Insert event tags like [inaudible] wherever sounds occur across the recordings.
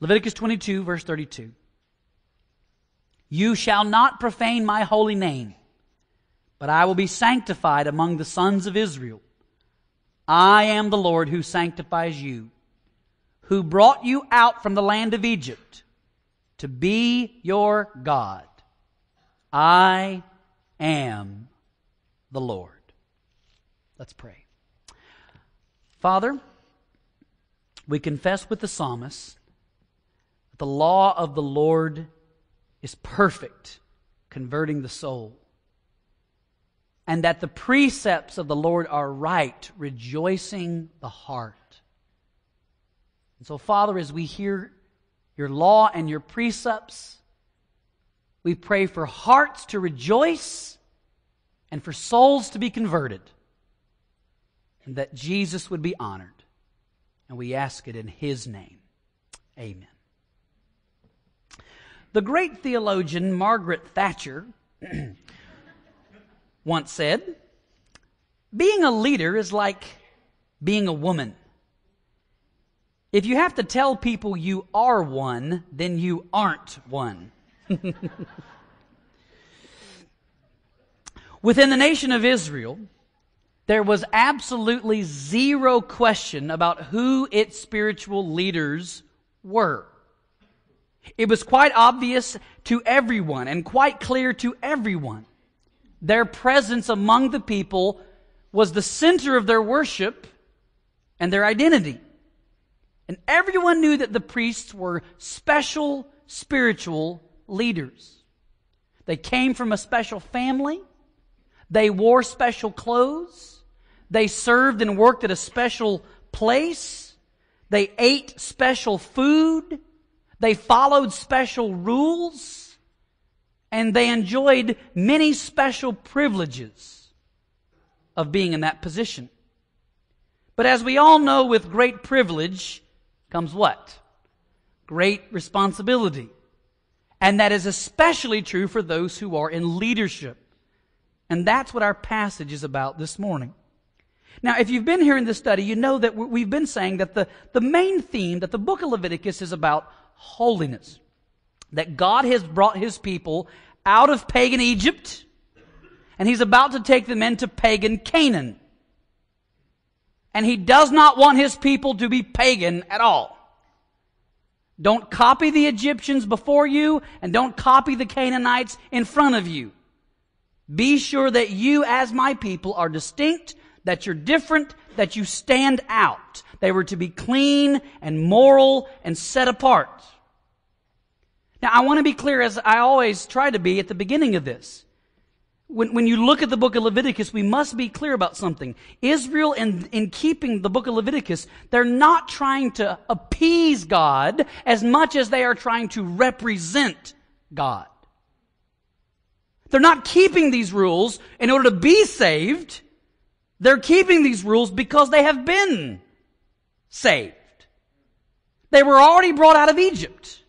Leviticus 22, verse 32. You shall not profane my holy name, but I will be sanctified among the sons of Israel. I am the Lord who sanctifies you, who brought you out from the land of Egypt to be your God. I am the Lord. Let's pray. Father, we confess with the psalmist the law of the Lord is perfect, converting the soul. And that the precepts of the Lord are right, rejoicing the heart. And so, Father, as we hear your law and your precepts, we pray for hearts to rejoice and for souls to be converted, and that Jesus would be honored. And we ask it in His name. Amen. The great theologian Margaret Thatcher [clears throat] once said, Being a leader is like being a woman. If you have to tell people you are one, then you aren't one. [laughs] Within the nation of Israel, there was absolutely zero question about who its spiritual leaders were. It was quite obvious to everyone and quite clear to everyone. Their presence among the people was the center of their worship and their identity. And everyone knew that the priests were special spiritual leaders. They came from a special family. They wore special clothes. They served and worked at a special place. They ate special food. They followed special rules. And they enjoyed many special privileges of being in that position. But as we all know, with great privilege comes what? Great responsibility. And that is especially true for those who are in leadership. And that's what our passage is about this morning. Now, if you've been here in this study, you know that we've been saying that the, the main theme that the book of Leviticus is about holiness. That God has brought his people out of pagan Egypt, and he's about to take them into pagan Canaan. And he does not want his people to be pagan at all. Don't copy the Egyptians before you, and don't copy the Canaanites in front of you. Be sure that you, as my people, are distinct, that you're different, that you stand out. They were to be clean and moral and set apart. Now, I want to be clear, as I always try to be at the beginning of this. When, when you look at the book of Leviticus, we must be clear about something. Israel, in, in keeping the book of Leviticus, they're not trying to appease God as much as they are trying to represent God. They're not keeping these rules in order to be saved. They're keeping these rules because they have been saved. They were already brought out of Egypt.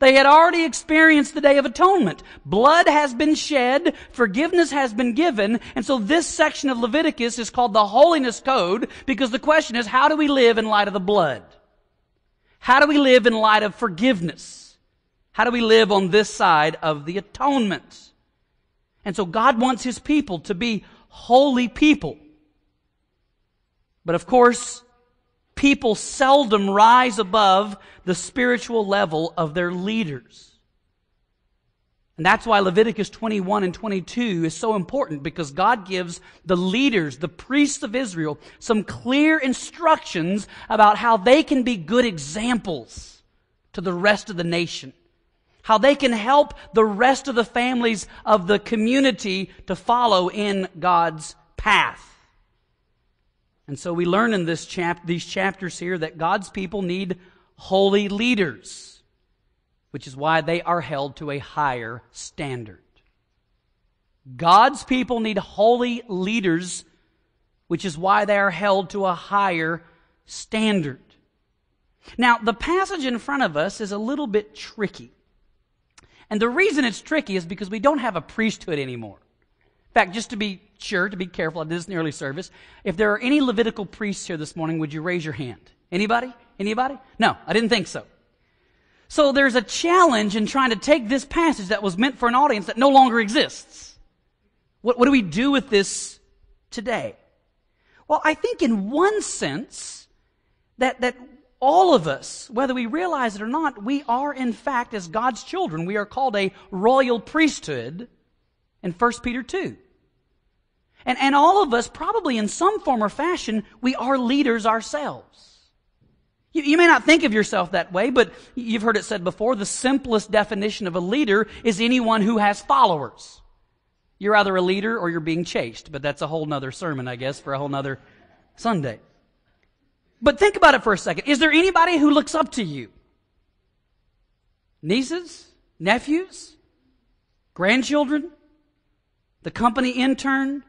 They had already experienced the Day of Atonement. Blood has been shed, forgiveness has been given, and so this section of Leviticus is called the Holiness Code because the question is, how do we live in light of the blood? How do we live in light of forgiveness? How do we live on this side of the atonement? And so God wants His people to be holy people. But of course, people seldom rise above the spiritual level of their leaders. And that's why Leviticus 21 and 22 is so important because God gives the leaders, the priests of Israel, some clear instructions about how they can be good examples to the rest of the nation. How they can help the rest of the families of the community to follow in God's path. And so we learn in this chap- these chapters here that God's people need holy leaders, which is why they are held to a higher standard. God's people need holy leaders, which is why they are held to a higher standard. Now, the passage in front of us is a little bit tricky. And the reason it's tricky is because we don't have a priesthood anymore. Fact, just to be sure, to be careful, I did this in the early service. If there are any Levitical priests here this morning, would you raise your hand? Anybody? Anybody? No, I didn't think so. So there's a challenge in trying to take this passage that was meant for an audience that no longer exists. What, what do we do with this today? Well, I think in one sense that, that all of us, whether we realize it or not, we are in fact, as God's children, we are called a royal priesthood in 1 Peter 2. And, and all of us, probably in some form or fashion, we are leaders ourselves. You, you may not think of yourself that way, but you've heard it said before, the simplest definition of a leader is anyone who has followers. You're either a leader or you're being chased, but that's a whole nother sermon, I guess, for a whole nother Sunday. But think about it for a second. Is there anybody who looks up to you? Nieces? Nephews? Grandchildren? The company intern?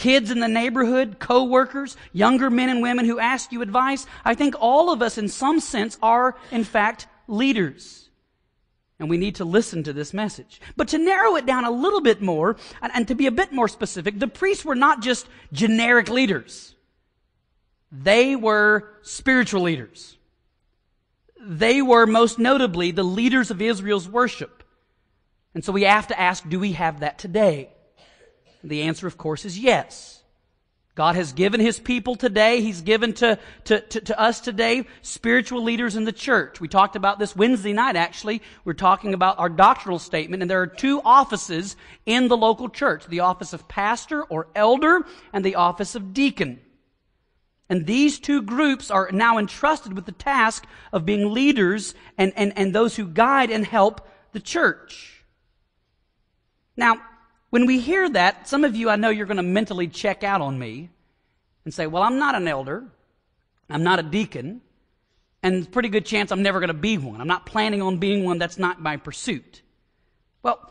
Kids in the neighborhood, co-workers, younger men and women who ask you advice. I think all of us in some sense are in fact leaders. And we need to listen to this message. But to narrow it down a little bit more, and, and to be a bit more specific, the priests were not just generic leaders. They were spiritual leaders. They were most notably the leaders of Israel's worship. And so we have to ask, do we have that today? The answer, of course, is yes. God has given His people today. He's given to, to, to, to, us today spiritual leaders in the church. We talked about this Wednesday night, actually. We're talking about our doctrinal statement, and there are two offices in the local church. The office of pastor or elder, and the office of deacon. And these two groups are now entrusted with the task of being leaders and, and, and those who guide and help the church. Now, when we hear that, some of you, I know you're going to mentally check out on me and say, well, I'm not an elder. I'm not a deacon. And pretty good chance I'm never going to be one. I'm not planning on being one. That's not my pursuit. Well,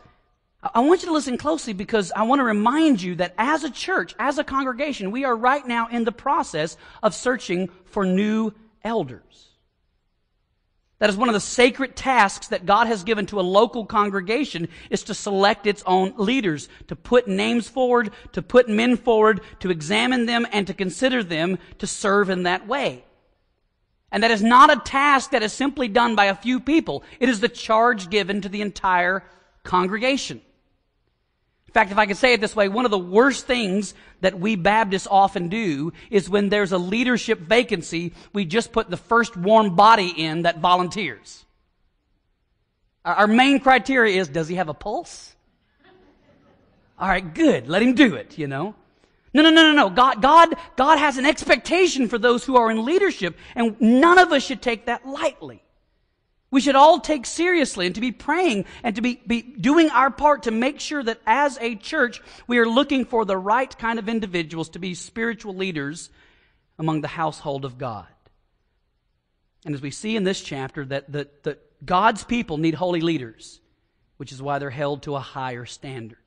I want you to listen closely because I want to remind you that as a church, as a congregation, we are right now in the process of searching for new elders. That is one of the sacred tasks that God has given to a local congregation is to select its own leaders, to put names forward, to put men forward, to examine them and to consider them to serve in that way. And that is not a task that is simply done by a few people. It is the charge given to the entire congregation. In fact, if I can say it this way, one of the worst things that we Baptists often do is when there's a leadership vacancy, we just put the first warm body in that volunteers. Our main criteria is, does he have a pulse? All right, good. Let him do it, you know. No, no, no, no, no. God, God, God has an expectation for those who are in leadership, and none of us should take that lightly we should all take seriously and to be praying and to be, be doing our part to make sure that as a church, we are looking for the right kind of individuals to be spiritual leaders among the household of God. And as we see in this chapter, that, that, that God's people need holy leaders, which is why they're held to a higher standard.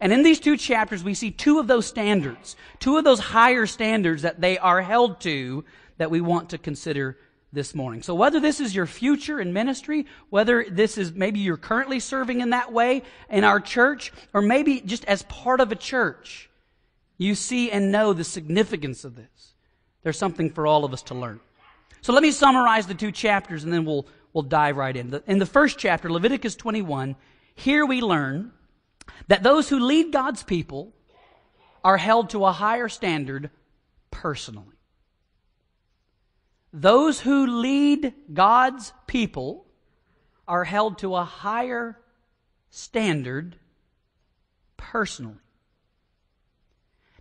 And in these two chapters, we see two of those standards, two of those higher standards that they are held to that we want to consider this morning. So whether this is your future in ministry, whether this is maybe you're currently serving in that way in our church, or maybe just as part of a church, you see and know the significance of this. There's something for all of us to learn. So let me summarize the two chapters and then we'll, we'll dive right in. In the first chapter, Leviticus 21, here we learn that those who lead God's people are held to a higher standard personally. Those who lead God's people are held to a higher standard personally.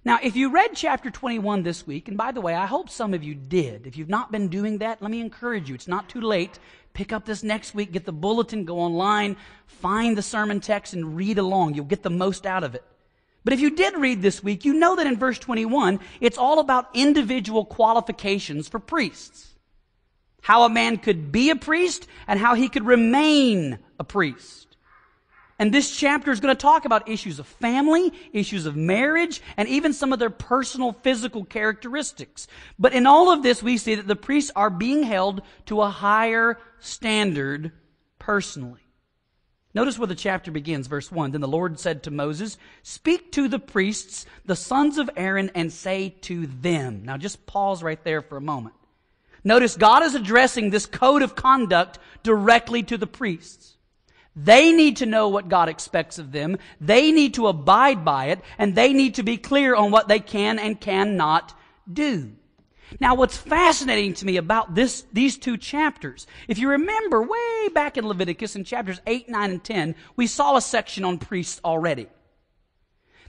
Now, if you read chapter 21 this week, and by the way, I hope some of you did. If you've not been doing that, let me encourage you. It's not too late. Pick up this next week, get the bulletin, go online, find the sermon text, and read along. You'll get the most out of it. But if you did read this week, you know that in verse 21, it's all about individual qualifications for priests. How a man could be a priest and how he could remain a priest. And this chapter is going to talk about issues of family, issues of marriage, and even some of their personal physical characteristics. But in all of this, we see that the priests are being held to a higher standard personally. Notice where the chapter begins, verse 1. Then the Lord said to Moses, Speak to the priests, the sons of Aaron, and say to them. Now just pause right there for a moment. Notice God is addressing this code of conduct directly to the priests. They need to know what God expects of them. They need to abide by it, and they need to be clear on what they can and cannot do. Now, what's fascinating to me about this, these two chapters, if you remember way back in Leviticus in chapters 8, 9, and 10, we saw a section on priests already.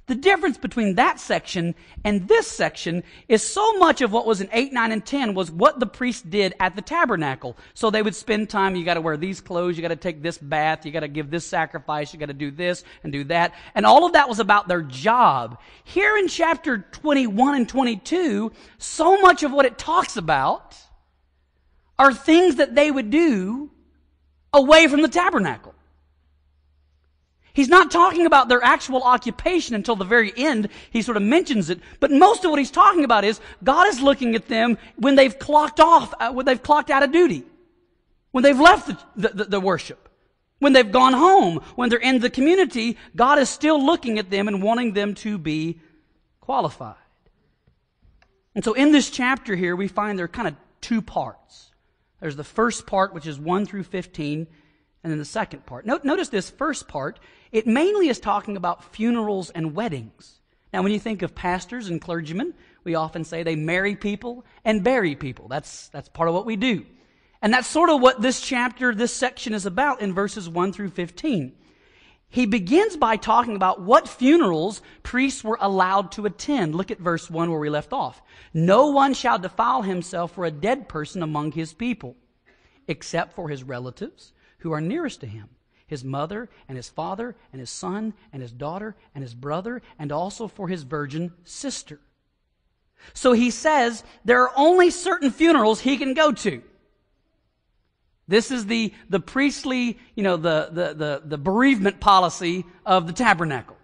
The difference between that section and this section is so much of what was in 8, 9, and 10 was what the priest did at the tabernacle. So they would spend time, you gotta wear these clothes, you gotta take this bath, you gotta give this sacrifice, you gotta do this and do that. And all of that was about their job. Here in chapter 21 and 22, so much of what it talks about are things that they would do away from the tabernacle. He's not talking about their actual occupation until the very end. He sort of mentions it. But most of what he's talking about is God is looking at them when they've clocked off, uh, when they've clocked out of duty, when they've left the, the, the worship, when they've gone home, when they're in the community. God is still looking at them and wanting them to be qualified. And so in this chapter here, we find there are kind of two parts. There's the first part, which is 1 through 15, and then the second part. Notice this first part it mainly is talking about funerals and weddings. Now, when you think of pastors and clergymen, we often say they marry people and bury people. That's, that's part of what we do. And that's sort of what this chapter, this section is about in verses 1 through 15. He begins by talking about what funerals priests were allowed to attend. Look at verse 1 where we left off. No one shall defile himself for a dead person among his people, except for his relatives who are nearest to him his mother and his father and his son and his daughter and his brother and also for his virgin sister. So he says there are only certain funerals he can go to. This is the, the priestly, you know, the, the, the, the bereavement policy of the tabernacle.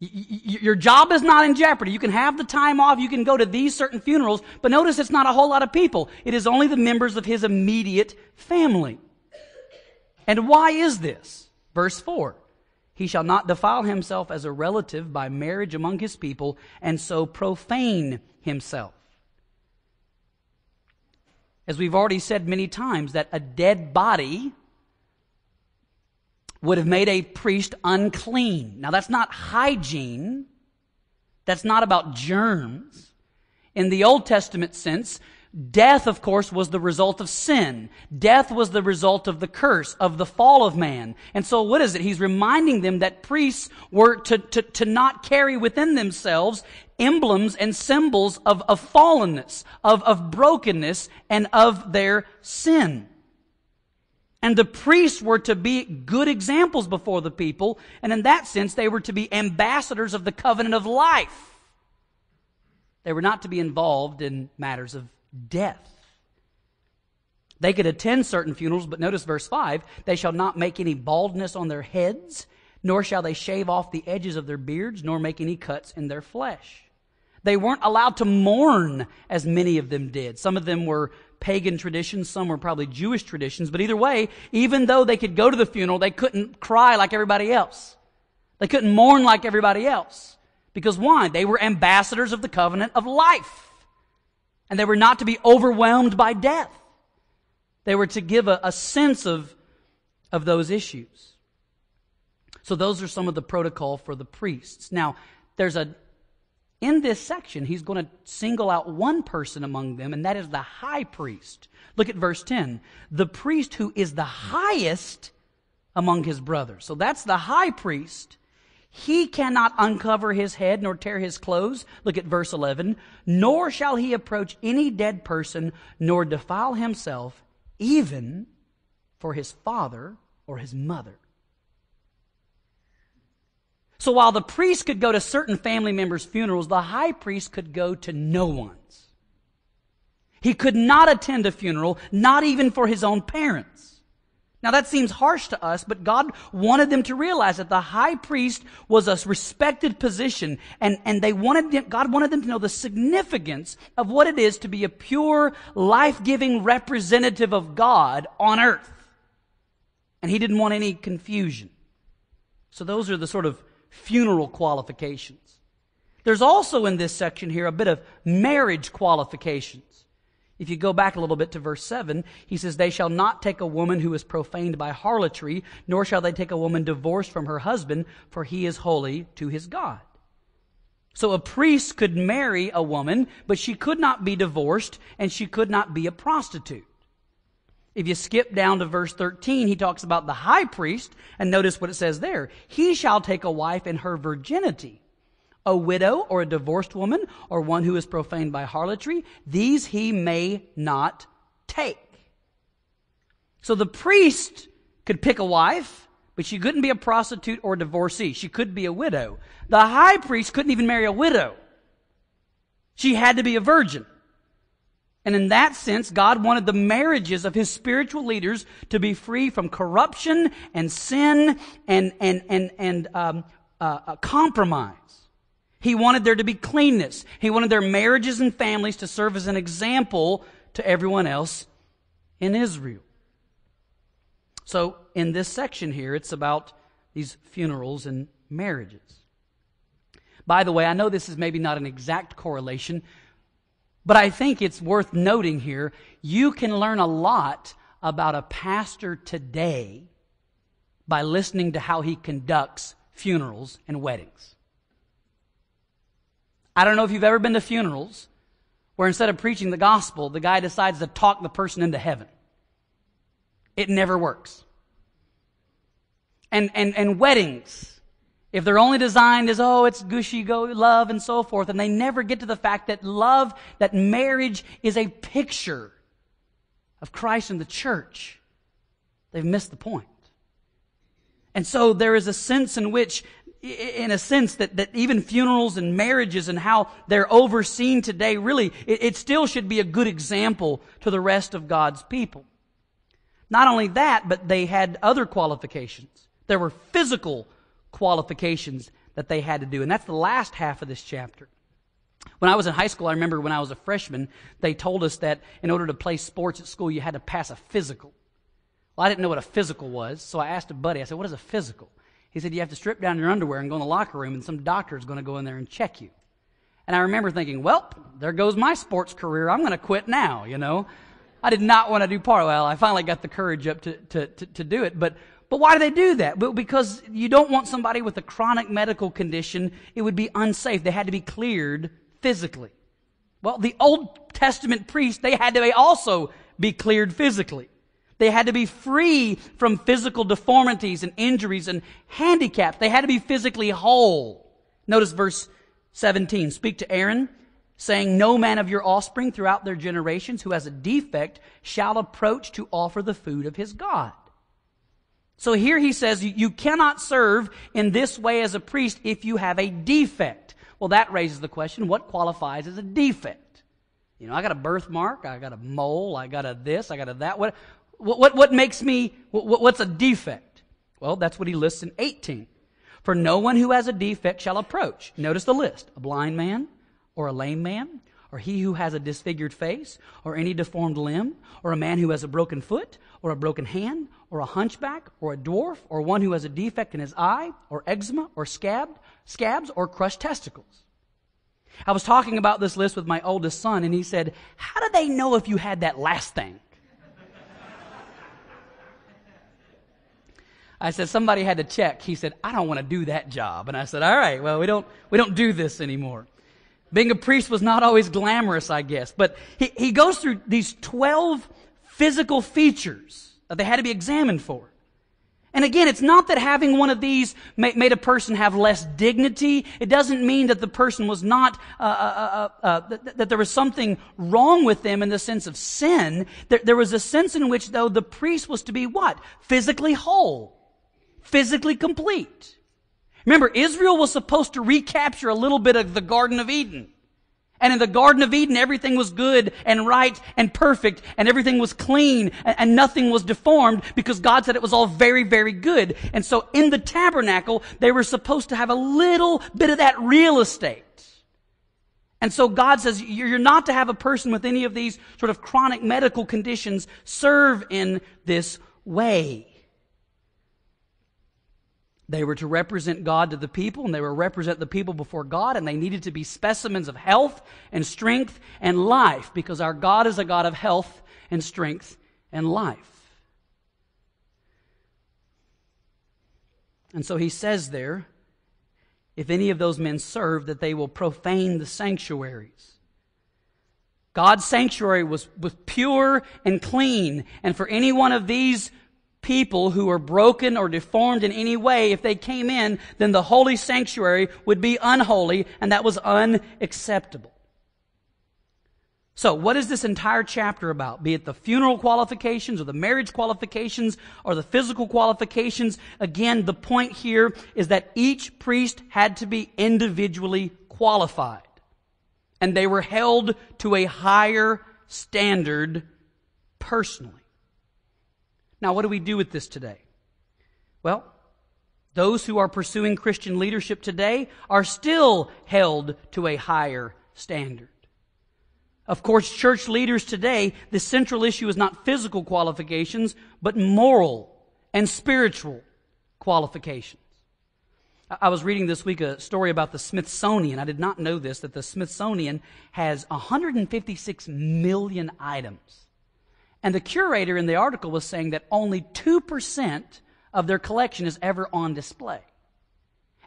your job is not in jeopardy. You can have the time off. You can go to these certain funerals. But notice it's not a whole lot of people. It is only the members of his immediate family. And why is this? Verse 4 He shall not defile himself as a relative by marriage among his people, and so profane himself. As we've already said many times, that a dead body would have made a priest unclean. Now, that's not hygiene. That's not about germs. In the Old Testament sense, Death, of course, was the result of sin. Death was the result of the curse, of the fall of man. And so what is it? He's reminding them that priests were to, to, to not carry within themselves emblems and symbols of, of fallenness, of, of brokenness, and of their sin. And the priests were to be good examples before the people, and in that sense, they were to be ambassadors of the covenant of life. They were not to be involved in matters of death. They could attend certain funerals, but notice verse 5 they shall not make any baldness on their heads, nor shall they shave off the edges of their beards, nor make any cuts in their flesh. They weren't allowed to mourn as many of them did. Some of them were pagan traditions, some were probably Jewish traditions, but either way, even though they could go to the funeral, they couldn't cry like everybody else. They couldn't mourn like everybody else. Because why? They were ambassadors of the covenant of life. And they were not to be overwhelmed by death. They were to give a, a sense of, of those issues. So those are some of the protocol for the priests. Now, there's a, in this section, he's going to single out one person among them, and that is the high priest. Look at verse 10. The priest who is the highest among his brothers. So that's the high priest he cannot uncover his head nor tear his clothes. Look at verse 11. Nor shall he approach any dead person nor defile himself, even for his father or his mother. So while the priest could go to certain family members' funerals, the high priest could go to no one's. He could not attend a funeral, not even for his own parents. Now that seems harsh to us, but God wanted them to realize that the high priest was a respected position and, and they wanted them, God wanted them to know the significance of what it is to be a pure, life-giving representative of God on earth. And he didn't want any confusion. So those are the sort of funeral qualifications. There's also in this section here a bit of marriage qualifications. If you go back a little bit to verse 7, he says, They shall not take a woman who is profaned by harlotry, nor shall they take a woman divorced from her husband, for he is holy to his God. So a priest could marry a woman, but she could not be divorced, and she could not be a prostitute. If you skip down to verse 13, he talks about the high priest, and notice what it says there. He shall take a wife in her virginity. A widow or a divorced woman or one who is profaned by harlotry, these he may not take. So the priest could pick a wife, but she couldn't be a prostitute or a divorcee. She could be a widow. The high priest couldn't even marry a widow. She had to be a virgin. And in that sense, God wanted the marriages of his spiritual leaders to be free from corruption and sin and, and, and, and um, uh, uh, compromise. He wanted there to be cleanness. He wanted their marriages and families to serve as an example to everyone else in Israel. So, in this section here, it's about these funerals and marriages. By the way, I know this is maybe not an exact correlation, but I think it's worth noting here. You can learn a lot about a pastor today by listening to how he conducts funerals and weddings. I don't know if you've ever been to funerals where instead of preaching the gospel, the guy decides to talk the person into heaven. It never works. And, and, and weddings, if they're only designed as, oh, it's gushy go love and so forth, and they never get to the fact that love, that marriage is a picture of Christ and the church, they've missed the point. And so there is a sense in which, in a sense, that, that even funerals and marriages and how they're overseen today, really, it, it still should be a good example to the rest of God's people. Not only that, but they had other qualifications. There were physical qualifications that they had to do. And that's the last half of this chapter. When I was in high school, I remember when I was a freshman, they told us that in order to play sports at school, you had to pass a physical. Well, I didn't know what a physical was, so I asked a buddy, I said, What is a physical? He said, You have to strip down your underwear and go in the locker room, and some doctor is going to go in there and check you. And I remember thinking, Well, there goes my sports career. I'm going to quit now, you know. I did not want to do part. Well, I finally got the courage up to, to, to, to do it, but but why do they do that? Because you don't want somebody with a chronic medical condition. It would be unsafe. They had to be cleared physically. Well, the Old Testament priests, they had to also be cleared physically. They had to be free from physical deformities and injuries and handicaps. They had to be physically whole. Notice verse 17. Speak to Aaron, saying, No man of your offspring throughout their generations who has a defect shall approach to offer the food of his God. So here he says you cannot serve in this way as a priest if you have a defect. Well, that raises the question, what qualifies as a defect? You know, I got a birthmark, I got a mole, I got a this, I got a that. What, what, what makes me, what, what's a defect? Well, that's what he lists in 18. For no one who has a defect shall approach. Notice the list. A blind man, or a lame man, or he who has a disfigured face, or any deformed limb, or a man who has a broken foot, or a broken hand, or a hunchback, or a dwarf, or one who has a defect in his eye, or eczema, or scab, scabs, or crushed testicles. I was talking about this list with my oldest son, and he said, How do they know if you had that last thing? I said, somebody had to check. He said, I don't want to do that job. And I said, all right, well, we don't, we don't do this anymore. Being a priest was not always glamorous, I guess. But he, he goes through these 12 physical features that they had to be examined for. And again, it's not that having one of these made a person have less dignity. It doesn't mean that the person was not, uh, uh, uh, uh, uh that, that, there was something wrong with them in the sense of sin. There, there was a sense in which, though, the priest was to be what? Physically whole. Physically complete. Remember, Israel was supposed to recapture a little bit of the Garden of Eden. And in the Garden of Eden, everything was good and right and perfect and everything was clean and, nothing was deformed because God said it was all very, very good. And so in the tabernacle, they were supposed to have a little bit of that real estate. And so God says you're not to have a person with any of these sort of chronic medical conditions serve in this way. They were to represent God to the people, and they were to represent the people before God, and they needed to be specimens of health and strength and life, because our God is a God of health and strength and life. And so he says there, if any of those men serve, that they will profane the sanctuaries. God's sanctuary was, was pure and clean, and for any one of these people who are broken or deformed in any way, if they came in, then the holy sanctuary would be unholy, and that was unacceptable. So, what is this entire chapter about? Be it the funeral qualifications or the marriage qualifications or the physical qualifications. Again, the point here is that each priest had to be individually qualified. And they were held to a higher standard personally. Now, what do we do with this today? Well, those who are pursuing Christian leadership today are still held to a higher standard. Of course, church leaders today, the central issue is not physical qualifications, but moral and spiritual qualifications. I was reading this week a story about the Smithsonian. I did not know this, that the Smithsonian has 156 million items. And the curator in the article was saying that only 2% of their collection is ever on display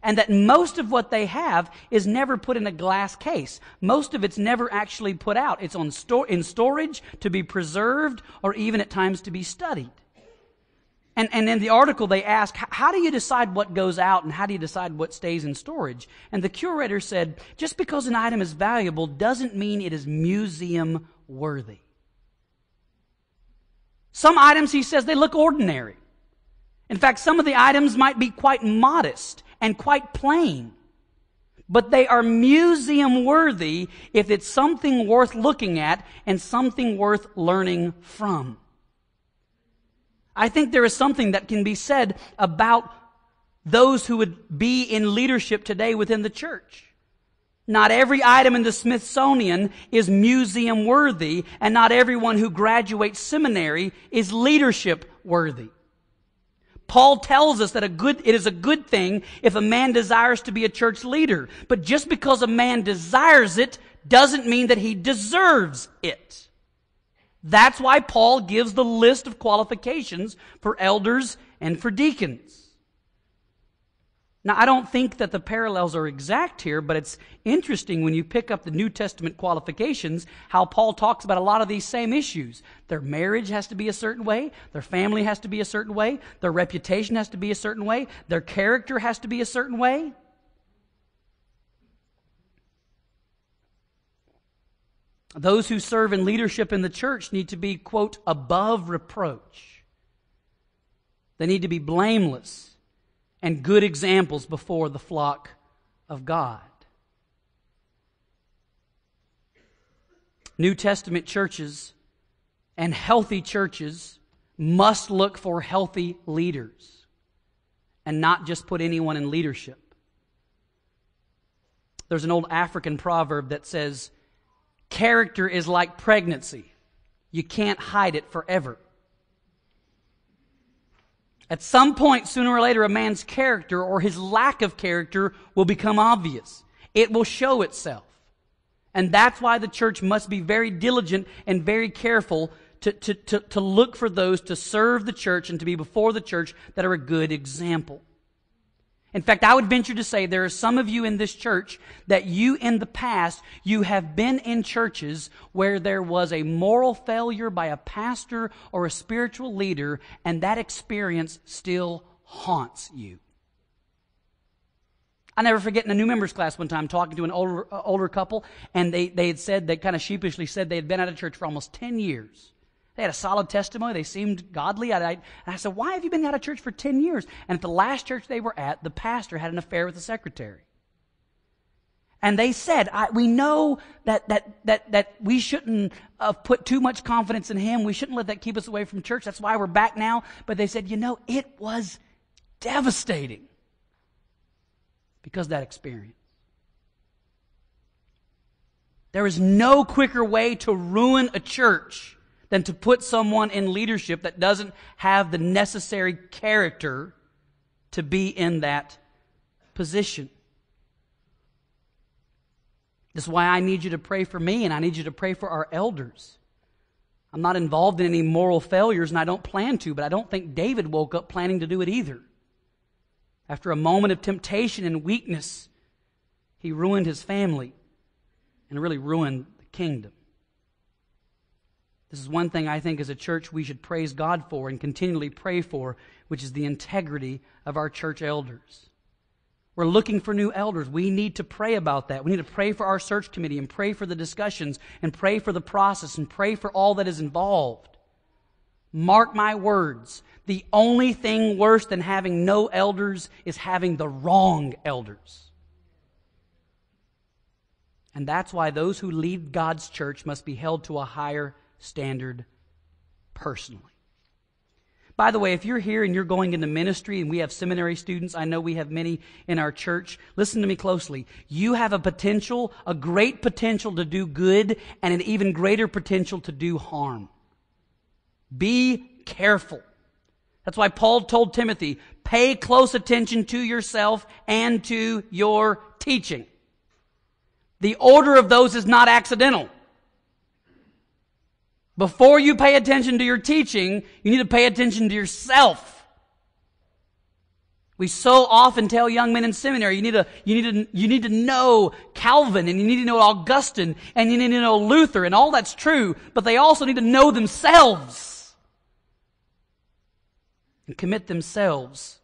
and that most of what they have is never put in a glass case. Most of it's never actually put out. It's on sto- in storage to be preserved or even at times to be studied. And, and in the article, they ask, how do you decide what goes out and how do you decide what stays in storage? And the curator said, just because an item is valuable doesn't mean it is museum worthy. Some items, he says, they look ordinary. In fact, some of the items might be quite modest and quite plain. But they are museum worthy if it's something worth looking at and something worth learning from. I think there is something that can be said about those who would be in leadership today within the church. Not every item in the Smithsonian is museum worthy, and not everyone who graduates seminary is leadership worthy. Paul tells us that a good, it is a good thing if a man desires to be a church leader. But just because a man desires it doesn't mean that he deserves it. That's why Paul gives the list of qualifications for elders and for deacons. Now, I don't think that the parallels are exact here, but it's interesting when you pick up the New Testament qualifications how Paul talks about a lot of these same issues. Their marriage has to be a certain way, their family has to be a certain way, their reputation has to be a certain way, their character has to be a certain way. Those who serve in leadership in the church need to be, quote, above reproach. They need to be blameless and good examples before the flock of God. New Testament churches and healthy churches must look for healthy leaders and not just put anyone in leadership. There's an old African proverb that says, Character is like pregnancy. You can't hide it forever. At some point, sooner or later, a man's character or his lack of character will become obvious. It will show itself. And that's why the church must be very diligent and very careful to, to, to, to look for those to serve the church and to be before the church that are a good example. In fact, I would venture to say there are some of you in this church that you in the past, you have been in churches where there was a moral failure by a pastor or a spiritual leader, and that experience still haunts you. I never forget in a new members class one time talking to an older, uh, older couple, and they, they had said, they kind of sheepishly said they had been out of church for almost 10 years. They had a solid testimony. They seemed godly. I, I, and I said, Why have you been out of church for 10 years? And at the last church they were at, the pastor had an affair with the secretary. And they said, We know that, that, that, that we shouldn't have put too much confidence in him. We shouldn't let that keep us away from church. That's why we're back now. But they said, You know, it was devastating because that experience. There is no quicker way to ruin a church than to put someone in leadership that doesn't have the necessary character to be in that position. This is why I need you to pray for me and I need you to pray for our elders. I'm not involved in any moral failures and I don't plan to, but I don't think David woke up planning to do it either. After a moment of temptation and weakness, he ruined his family and really ruined the kingdom. This is one thing I think as a church we should praise God for and continually pray for, which is the integrity of our church elders. We're looking for new elders. We need to pray about that. We need to pray for our search committee and pray for the discussions and pray for the process and pray for all that is involved. Mark my words. The only thing worse than having no elders is having the wrong elders. And that's why those who lead God's church must be held to a higher standard personally. By the way, if you're here and you're going into ministry and we have seminary students, I know we have many in our church, listen to me closely. You have a potential, a great potential to do good and an even greater potential to do harm. Be careful. That's why Paul told Timothy, pay close attention to yourself and to your teaching. The order of those is not accidental. Before you pay attention to your teaching, you need to pay attention to yourself. We so often tell young men in seminary, you need to, you need to, you need to know Calvin and you need to know Augustine and you need to know Luther and all that's true, but they also need to know themselves and commit themselves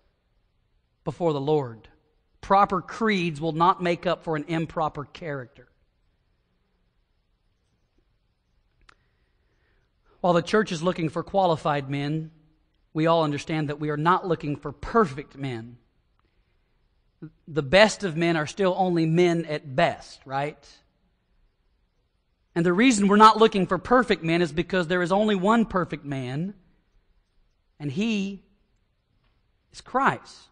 before the Lord. Proper creeds will not make up for an improper character. While the church is looking for qualified men, we all understand that we are not looking for perfect men. The best of men are still only men at best, right? And the reason we're not looking for perfect men is because there is only one perfect man, and he is Christ.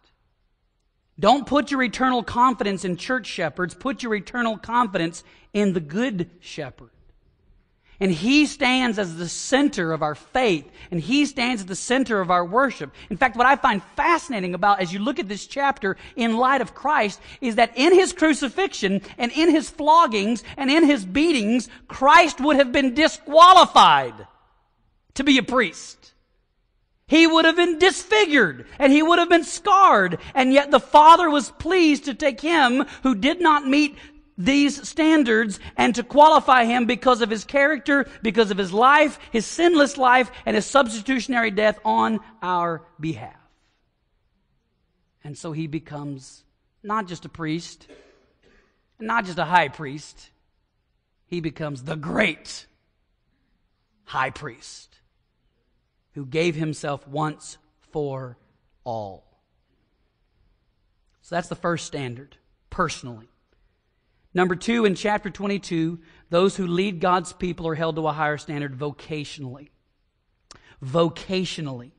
Don't put your eternal confidence in church shepherds, put your eternal confidence in the good shepherd. And He stands as the center of our faith. And He stands at the center of our worship. In fact, what I find fascinating about as you look at this chapter in light of Christ is that in His crucifixion and in His floggings and in His beatings, Christ would have been disqualified to be a priest. He would have been disfigured and he would have been scarred. And yet the Father was pleased to take him who did not meet these standards and to qualify him because of his character, because of his life, his sinless life, and his substitutionary death on our behalf. And so he becomes not just a priest, not just a high priest, he becomes the great high priest who gave himself once for all. So that's the first standard, personally. Number two, in chapter 22, those who lead God's people are held to a higher standard vocationally. Vocationally.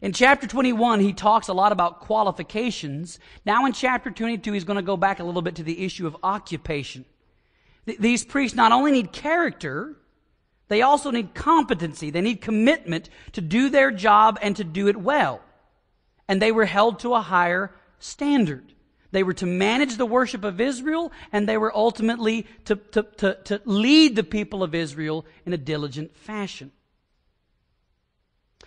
In chapter 21, he talks a lot about qualifications. Now in chapter 22, he's going to go back a little bit to the issue of occupation. Th- these priests not only need character, they also need competency. They need commitment to do their job and to do it well. And they were held to a higher standard. They were to manage the worship of Israel, and they were ultimately to, to, to, to lead the people of Israel in a diligent fashion.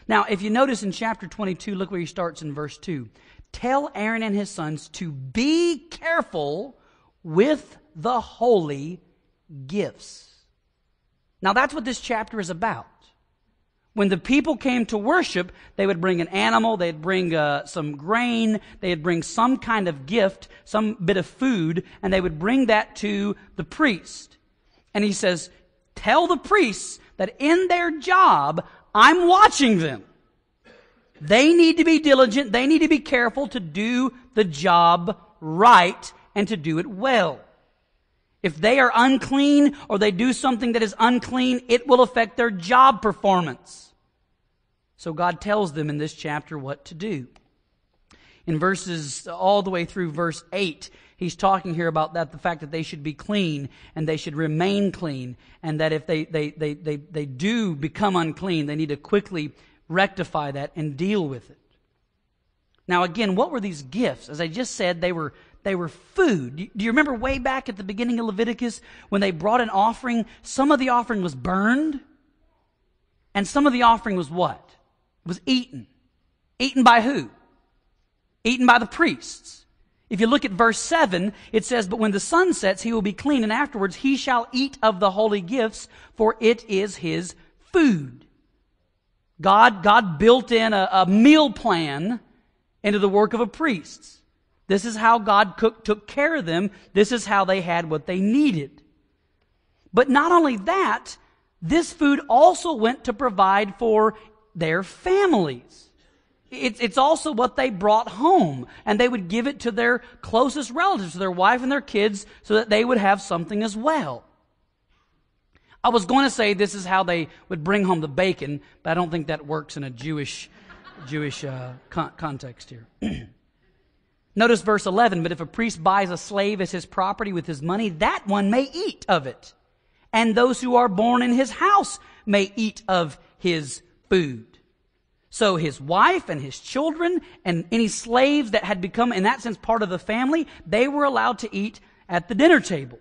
Now, if you notice in chapter 22, look where he starts in verse 2. Tell Aaron and his sons to be careful with the holy gifts. Now, that's what this chapter is about. When the people came to worship, they would bring an animal, they'd bring uh, some grain, they'd bring some kind of gift, some bit of food, and they would bring that to the priest. And he says, Tell the priests that in their job, I'm watching them. They need to be diligent, they need to be careful to do the job right and to do it well. If they are unclean or they do something that is unclean, it will affect their job performance. So God tells them in this chapter what to do. In verses all the way through verse 8, he's talking here about that the fact that they should be clean and they should remain clean and that if they, they, they, they, they do become unclean, they need to quickly rectify that and deal with it. Now again, what were these gifts? As I just said, they were they were food. Do you remember way back at the beginning of Leviticus when they brought an offering? Some of the offering was burned, and some of the offering was what? Was eaten. Eaten by who? Eaten by the priests. If you look at verse 7, it says, But when the sun sets, he will be clean, and afterwards he shall eat of the holy gifts, for it is his food. God, God built in a, a meal plan into the work of a priest. This is how God cook, took care of them. This is how they had what they needed. But not only that, this food also went to provide for their families. It's, it's also what they brought home, and they would give it to their closest relatives, their wife and their kids, so that they would have something as well. I was going to say this is how they would bring home the bacon, but I don't think that works in a Jewish, Jewish uh, con- context here. [clears throat] Notice verse 11, but if a priest buys a slave as his property with his money, that one may eat of it. And those who are born in his house may eat of his food. So his wife and his children and any slaves that had become, in that sense, part of the family, they were allowed to eat at the dinner table.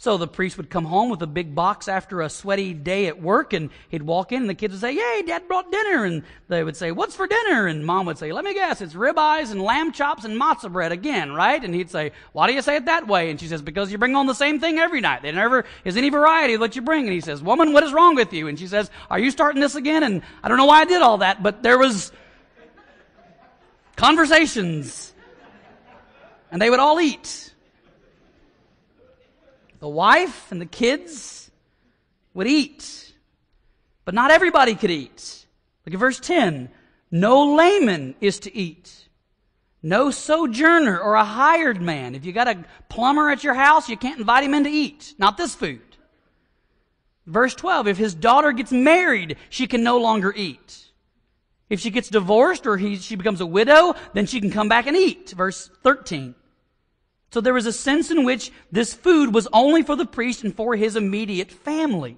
So the priest would come home with a big box after a sweaty day at work and he'd walk in and the kids would say, Yay, dad brought dinner. And they would say, What's for dinner? And mom would say, Let me guess, it's ribeyes and lamb chops and matzah bread again, right? And he'd say, Why do you say it that way? And she says, Because you bring on the same thing every night. There never is any variety of what you bring. And he says, Woman, what is wrong with you? And she says, Are you starting this again? And I don't know why I did all that, but there was conversations. And they would all eat. The wife and the kids would eat. But not everybody could eat. Look at verse 10. No layman is to eat. No sojourner or a hired man. If you got a plumber at your house, you can't invite him in to eat. Not this food. Verse 12. If his daughter gets married, she can no longer eat. If she gets divorced or he, she becomes a widow, then she can come back and eat. Verse 13. So there was a sense in which this food was only for the priest and for his immediate family.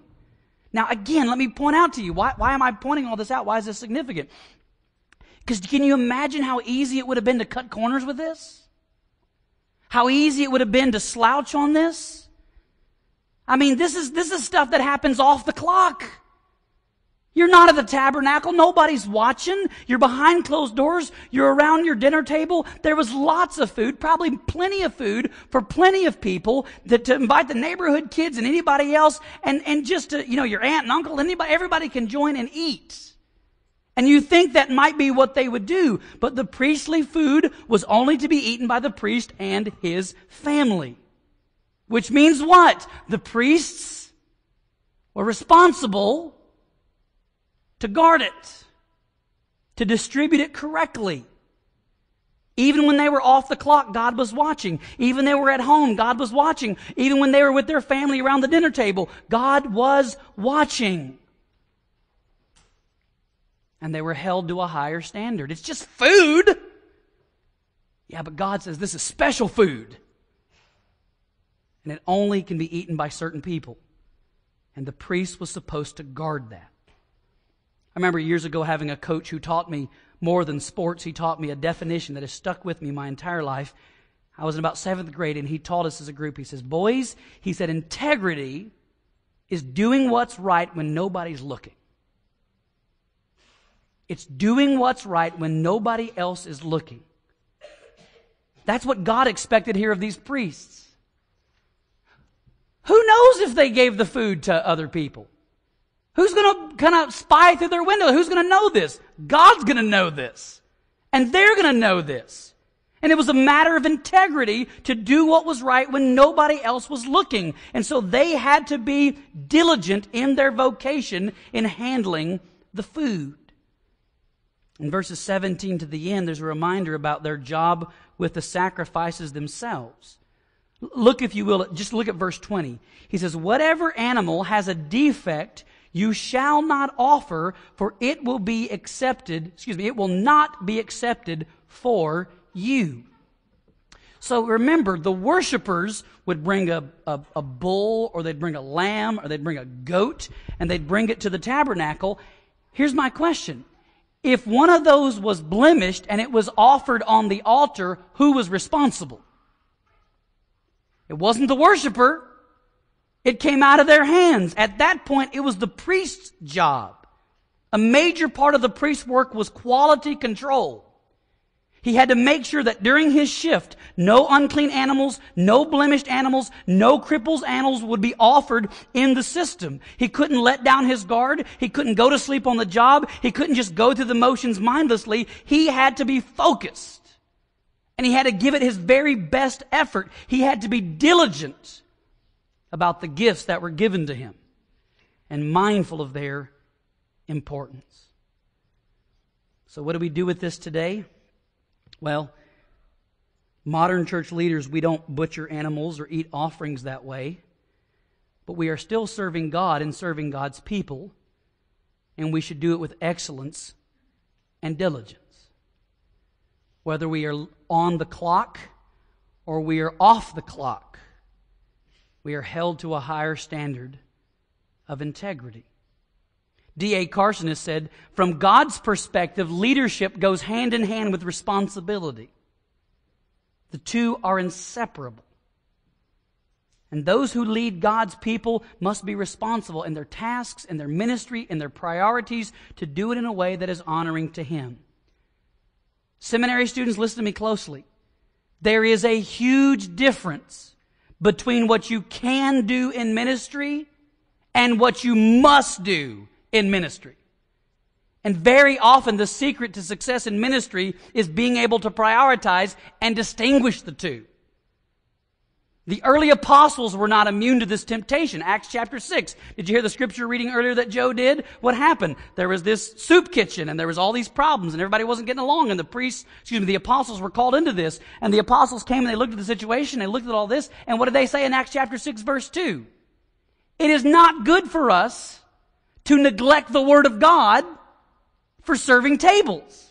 Now, again, let me point out to you why, why am I pointing all this out? Why is this significant? Because can you imagine how easy it would have been to cut corners with this? How easy it would have been to slouch on this? I mean, this is, this is stuff that happens off the clock. You're not at the tabernacle. Nobody's watching. You're behind closed doors. You're around your dinner table. There was lots of food, probably plenty of food for plenty of people that to invite the neighborhood kids and anybody else and, and just to, you know, your aunt and uncle, anybody, everybody can join and eat. And you think that might be what they would do, but the priestly food was only to be eaten by the priest and his family. Which means what? The priests were responsible to guard it, to distribute it correctly. Even when they were off the clock, God was watching. Even they were at home, God was watching. Even when they were with their family around the dinner table, God was watching. And they were held to a higher standard. It's just food. Yeah, but God says this is special food. And it only can be eaten by certain people. And the priest was supposed to guard that. Remember years ago having a coach who taught me more than sports. He taught me a definition that has stuck with me my entire life. I was in about seventh grade, and he taught us as a group. He says, Boys, he said, integrity is doing what's right when nobody's looking. It's doing what's right when nobody else is looking. That's what God expected here of these priests. Who knows if they gave the food to other people? Who's going to kind of spy through their window? Who's going to know this? God's going to know this. And they're going to know this. And it was a matter of integrity to do what was right when nobody else was looking. And so they had to be diligent in their vocation in handling the food. In verses 17 to the end, there's a reminder about their job with the sacrifices themselves. Look, if you will, just look at verse 20. He says, Whatever animal has a defect, you shall not offer, for it will be accepted, excuse me, it will not be accepted for you. So remember, the worshippers would bring a, a, a, bull, or they'd bring a lamb, or they'd bring a goat, and they'd bring it to the tabernacle. Here's my question if one of those was blemished and it was offered on the altar, who was responsible? It wasn't the worshiper. It came out of their hands. At that point, it was the priest's job. A major part of the priest's work was quality control. He had to make sure that during his shift, no unclean animals, no blemished animals, no cripples animals would be offered in the system. He couldn't let down his guard. He couldn't go to sleep on the job. He couldn't just go through the motions mindlessly. He had to be focused. And he had to give it his very best effort. He had to be diligent about the gifts that were given to him and mindful of their importance. So what do we do with this today? Well, modern church leaders, we don't butcher animals or eat offerings that way, but we are still serving God and serving God's people, and we should do it with excellence and diligence. Whether we are on the clock or we are off the clock, we are held to a higher standard of integrity. D.A. Carson has said, from God's perspective, leadership goes hand in hand with responsibility. The two are inseparable. And those who lead God's people must be responsible in their tasks, in their ministry, in their priorities to do it in a way that is honoring to Him. Seminary students, listen to me closely. There is a huge difference between what you can do in ministry and what you must do in ministry. And very often the secret to success in ministry is being able to prioritize and distinguish the two. The early apostles were not immune to this temptation. Acts chapter 6. Did you hear the scripture reading earlier that Joe did? What happened? There was this soup kitchen and there was all these problems and everybody wasn't getting along and the priests, excuse me, the apostles were called into this and the apostles came and they looked at the situation, they looked at all this and what did they say in Acts chapter 6 verse 2? It is not good for us to neglect the Word of God for serving tables.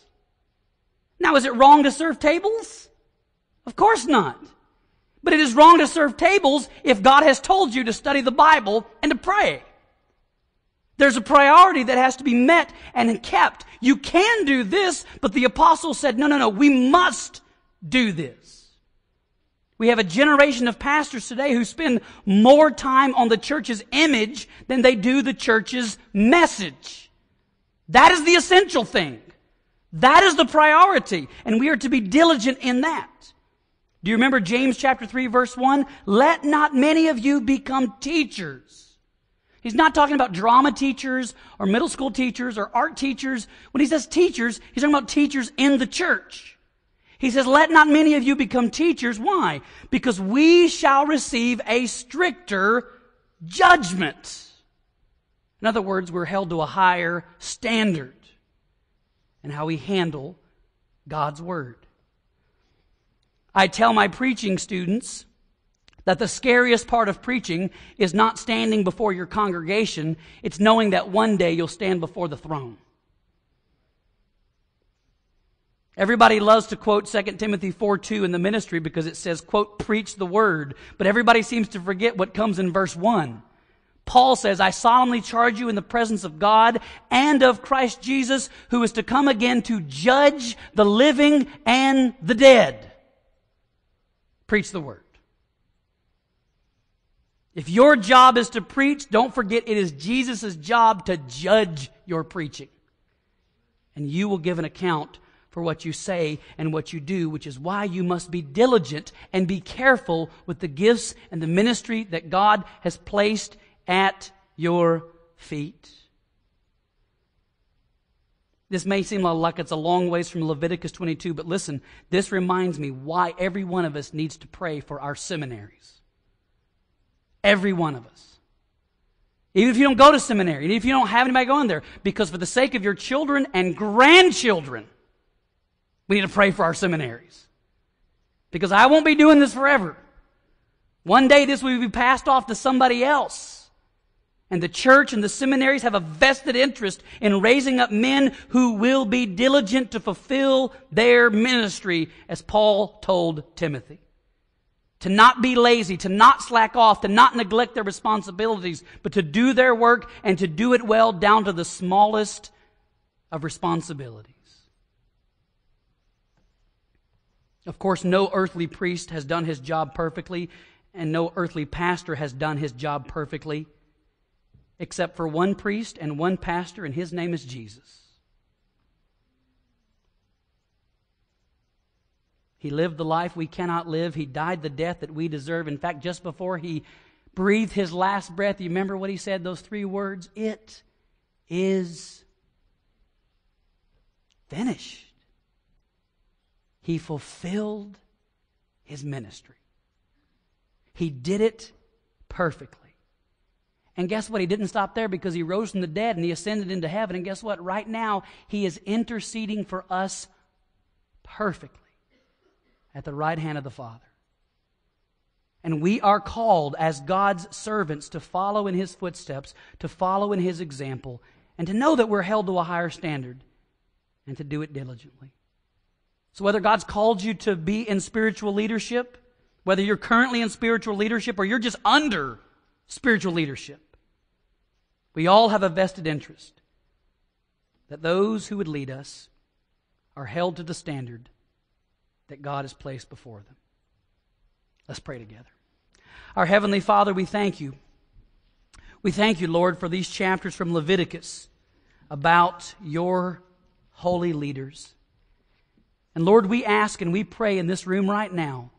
Now, is it wrong to serve tables? Of course not. But it is wrong to serve tables if God has told you to study the Bible and to pray. There's a priority that has to be met and kept. You can do this, but the apostle said, no, no, no, we must do this. We have a generation of pastors today who spend more time on the church's image than they do the church's message. That is the essential thing. That is the priority. And we are to be diligent in that. Do you remember James chapter 3 verse 1? Let not many of you become teachers. He's not talking about drama teachers or middle school teachers or art teachers. When he says teachers, he's talking about teachers in the church. He says, let not many of you become teachers. Why? Because we shall receive a stricter judgment. In other words, we're held to a higher standard in how we handle God's Word. I tell my preaching students that the scariest part of preaching is not standing before your congregation, it's knowing that one day you'll stand before the throne. Everybody loves to quote 2 Timothy 4 2 in the ministry because it says, quote, preach the word. But everybody seems to forget what comes in verse 1. Paul says, I solemnly charge you in the presence of God and of Christ Jesus, who is to come again to judge the living and the dead. Preach the word. If your job is to preach, don't forget it is Jesus' job to judge your preaching. And you will give an account for what you say and what you do, which is why you must be diligent and be careful with the gifts and the ministry that God has placed at your feet. This may seem like it's a long ways from Leviticus 22, but listen, this reminds me why every one of us needs to pray for our seminaries. Every one of us. Even if you don't go to seminary, even if you don't have anybody going there, because for the sake of your children and grandchildren, we need to pray for our seminaries. Because I won't be doing this forever. One day this will be passed off to somebody else. And the church and the seminaries have a vested interest in raising up men who will be diligent to fulfill their ministry, as Paul told Timothy. To not be lazy, to not slack off, to not neglect their responsibilities, but to do their work and to do it well down to the smallest of responsibilities. Of course, no earthly priest has done his job perfectly, and no earthly pastor has done his job perfectly, except for one priest and one pastor, and his name is Jesus. He lived the life we cannot live. He died the death that we deserve. In fact, just before he breathed his last breath, you remember what he said? Those three words It is finished. He fulfilled his ministry. He did it perfectly. And guess what? He didn't stop there because he rose from the dead and he ascended into heaven. And guess what? Right now, he is interceding for us perfectly at the right hand of the Father. And we are called as God's servants to follow in his footsteps, to follow in his example, and to know that we're held to a higher standard and to do it diligently. So, whether God's called you to be in spiritual leadership, whether you're currently in spiritual leadership or you're just under spiritual leadership, we all have a vested interest that those who would lead us are held to the standard that God has placed before them. Let's pray together. Our Heavenly Father, we thank you. We thank you, Lord, for these chapters from Leviticus about your holy leaders. And Lord, we ask and we pray in this room right now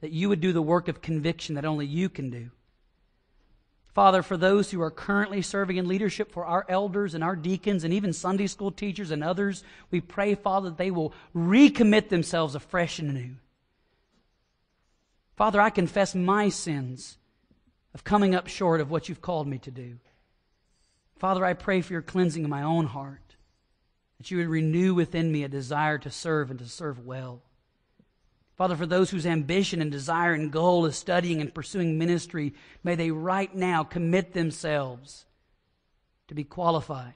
that you would do the work of conviction that only you can do. Father, for those who are currently serving in leadership, for our elders and our deacons and even Sunday school teachers and others, we pray, Father, that they will recommit themselves afresh and anew. Father, I confess my sins of coming up short of what you've called me to do. Father, I pray for your cleansing of my own heart that you would renew within me a desire to serve and to serve well. Father, for those whose ambition and desire and goal is studying and pursuing ministry, may they right now commit themselves to be qualified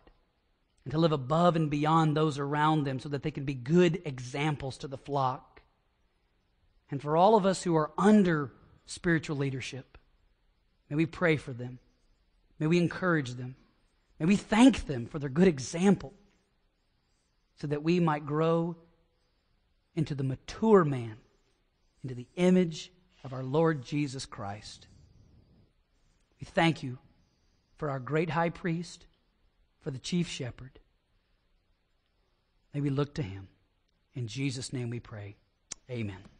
and to live above and beyond those around them so that they can be good examples to the flock. And for all of us who are under spiritual leadership, may we pray for them. May we encourage them. May we thank them for their good example so that we might grow into the mature man, into the image of our Lord Jesus Christ. We thank you for our great high priest, for the chief shepherd. May we look to him. In Jesus' name we pray. Amen.